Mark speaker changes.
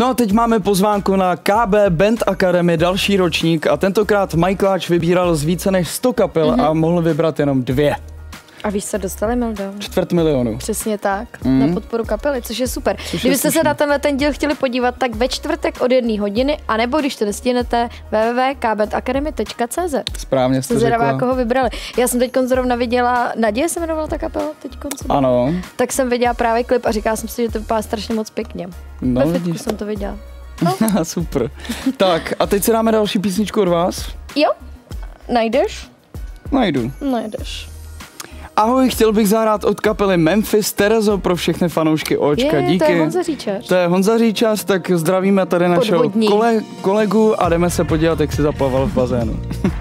Speaker 1: No a teď máme pozvánku na KB Band Academy, další ročník a tentokrát Michaeláč vybíral z více než 100 kapel mm-hmm. a mohl vybrat jenom dvě.
Speaker 2: A víš, se dostali, Mildo?
Speaker 1: Čtvrt milionu.
Speaker 2: Přesně tak, mm. na podporu kapely, což je super. Což Kdybyste je se na tenhle ten díl chtěli podívat, tak ve čtvrtek od jedné hodiny, anebo když to nestihnete, www.kbetacademy.cz.
Speaker 1: Správně jste
Speaker 2: řekla. jako ho vybrali. Já jsem teď zrovna viděla, Naděje se jmenovala ta kapela teď
Speaker 1: Ano.
Speaker 2: Tak jsem viděla právě klip a říkala jsem si, že to vypadá strašně moc pěkně. No, Ve vidíš. jsem to viděla.
Speaker 1: No. Super. tak a teď si dáme další písničku od vás.
Speaker 2: Jo, najdeš?
Speaker 1: Najdu.
Speaker 2: Najdeš.
Speaker 1: Ahoj, chtěl bych zahrát od kapely Memphis Terezo pro všechny fanoušky Očka.
Speaker 2: Je,
Speaker 1: Díky.
Speaker 2: To je Honza Říčař.
Speaker 1: To je Honza Říčař, tak zdravíme tady našeho kole, kolegu a jdeme se podívat, jak si zaplaval v bazénu.